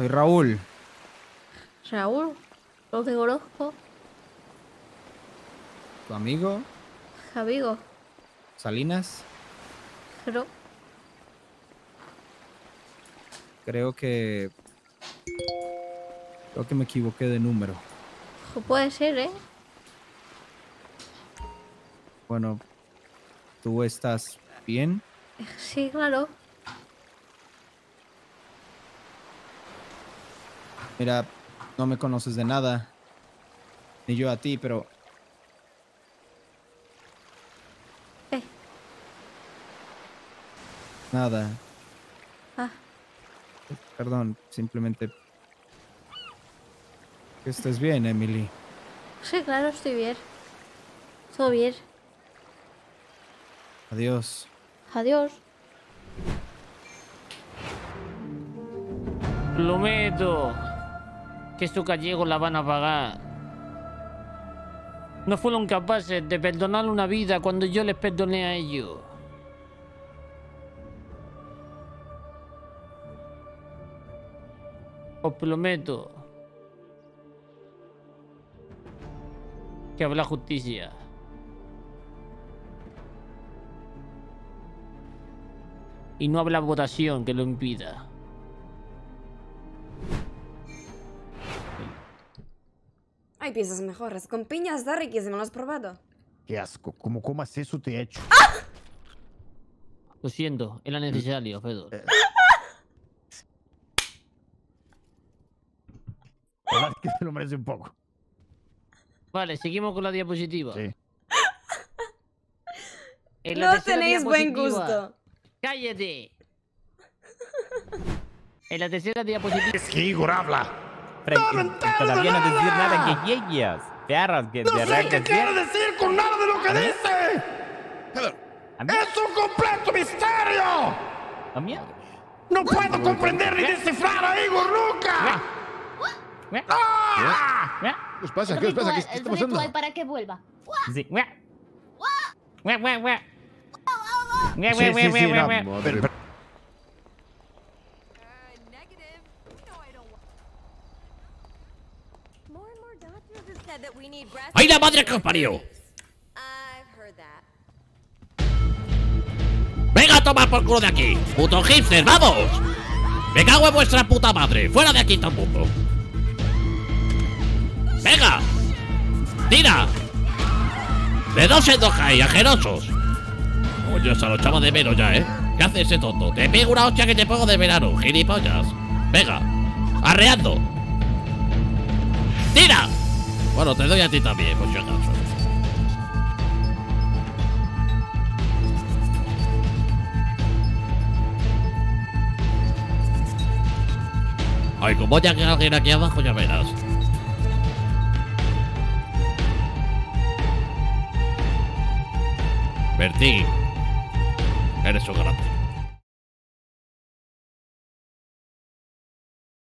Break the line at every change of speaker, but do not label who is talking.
Soy Raúl.
Raúl, no te conozco.
¿Tu amigo?
Amigo,
Salinas.
no.
Creo que... Creo que me equivoqué de número.
Puede ser, ¿eh?
Bueno, ¿tú estás bien?
Sí, claro.
Mira, no me conoces de nada. Ni yo a ti, pero
Eh,
nada.
ah,
Perdón, simplemente... Que estés bien, Emily.
sí, claro, estoy bien. Todo bien.
Adiós.
Adiós.
Prometo que estos gallegos la van a pagar. No fueron capaces de perdonar una vida cuando yo les perdoné a ellos. Os prometo que habrá justicia. Y no habrá votación que lo impida.
Hay piezas mejores. Con piña está riquísimo, ¿lo has probado?
Qué asco. Como comas eso te echo.
Lo siento, era necesario, Fedor.
La verdad es que se lo merece un poco.
Vale, seguimos con la diapositiva.
Sí.
En la
No tenéis buen gusto.
¡Cállate! En la tercera diapositiva.
Es que Igor habla.
Frank,
¡No me
y- y
entero
todavía
de
no decir
nada!
que llegues. Perras que
No sé qué quiere decir con nada de lo que dice. ¡Es un completo misterio!
a mí.
¡No puedo comprender ni descifrar a Igor nunca! ¡Ah!
¿Qué os pasa? ¿Qué os pasa? ¿Qué, qué está pasando?
para que vuelva.
Sí.
Sí, sí, sí, no, pero- pero-
¡Ay, la madre que os parió! ¡Venga a tomar por culo de aquí! ¡Puto hipster, vamos! ¡Me cago en vuestra puta madre! ¡Fuera de aquí el mundo! ¡Venga! ¡Tira! ¡De dos en dos hay, ajerosos! Oye, se lo echaba de menos ya, ¿eh? ¿Qué hace ese tonto? Te pego una hostia que te pongo de verano, gilipollas. Venga, arreando. Bueno, te doy a ti también, por si acaso. Ay, como ya que alguien aquí abajo, ya verás. Bertín, eres un grande.